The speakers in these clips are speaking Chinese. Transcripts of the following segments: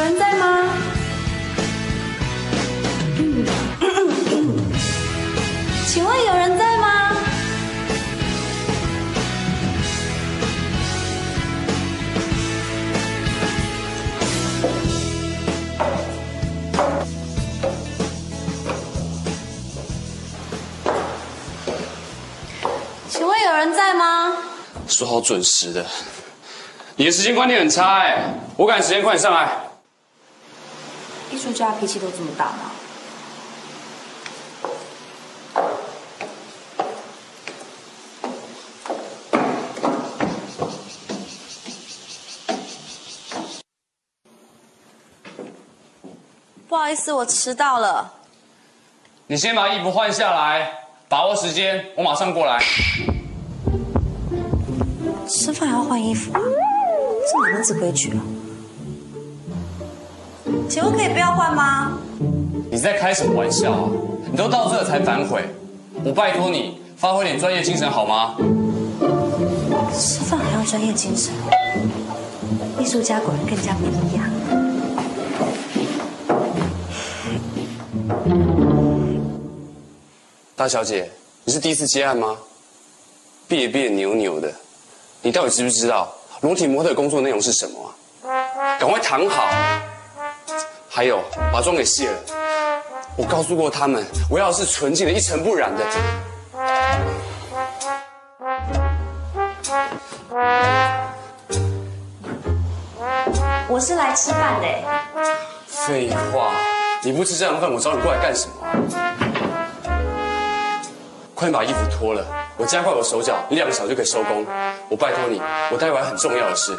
有人在吗？请问有人在吗？请问有人在吗？说好准时的，你的时间观念很差哎、我赶时间，快点上来。艺术家脾气都这么大吗？不好意思，我迟到了。你先把衣服换下来，把握时间，我马上过来。吃饭还要换衣服啊？这哪门子规矩啊？请问可以不要换吗？你在开什么玩笑啊？你都到这才反悔，我拜托你发挥点专业精神好吗？吃饭还要专业精神，艺术家果然更加不一样。大小姐，你是第一次接案吗？别别扭扭的，你到底知不知道裸体模特的工作内容是什么啊？赶快躺好。还有，把妆给卸了。我告诉过他们，我要的是纯净的、一尘不染的。我是来吃饭的，废话，你不吃这样饭，我找你过来干什么啊？快点把衣服脱了，我加快我手脚，你两个小时就可以收工。我拜托你，我待会还很重要的事。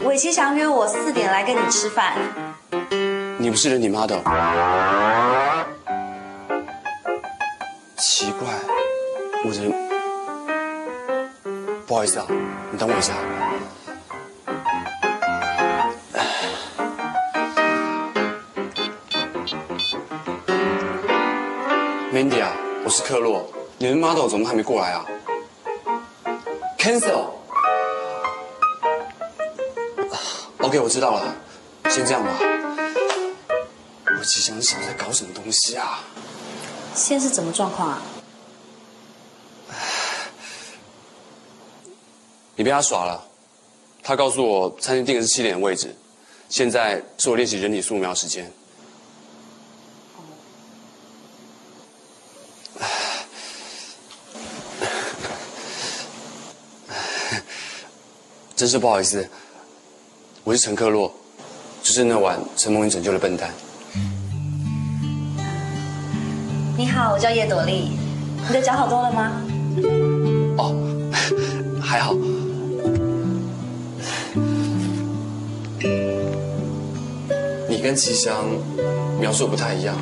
韦奇祥约我四点来跟你吃饭，你不是人你 model？奇怪，我人……不好意思啊，你等我一下。Mandy 啊，我是克洛，你们 model 怎么还没过来啊？？Cancel。OK，我知道了，先这样吧。我吉祥想在搞什么东西啊？现在是怎么状况啊？你被他耍了。他告诉我餐厅定的是七点的位置，现在是我练习人体素描时间。真是不好意思，我是陈克洛，就是那晚陈梦云拯救了笨蛋。你好，我叫叶朵丽，你的脚好多了吗？哦，还好。你跟吉祥描述不太一样，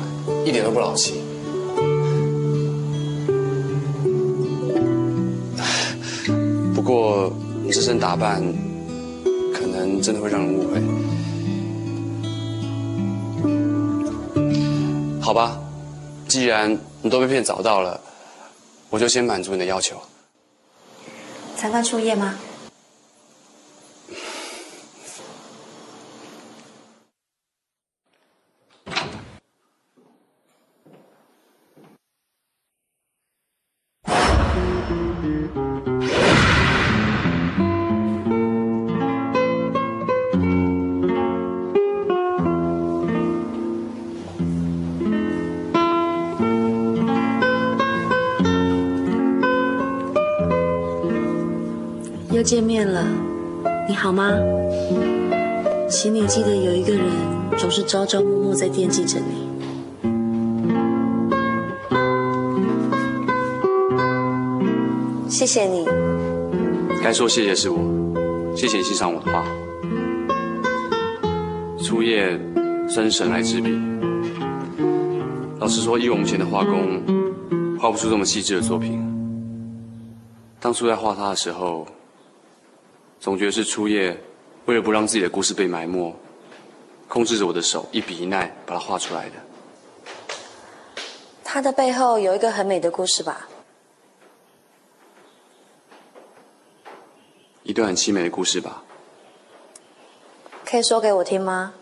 一点都不老气。不过。你这身打扮，可能真的会让人误会。好吧，既然你都被骗找到了，我就先满足你的要求。参观初夜吗？又见面了，你好吗？请你记得有一个人总是朝朝暮暮在惦记着你。谢谢你，该说谢谢是我，谢谢你欣赏我的画。初夜真神来之笔，老实说，以我目前的画工，画不出这么细致的作品。当初在画他的时候，总觉得是初夜为了不让自己的故事被埋没，控制着我的手，一笔一捺把它画出来的。它的背后有一个很美的故事吧？一段很凄美的故事吧。可以说给我听吗？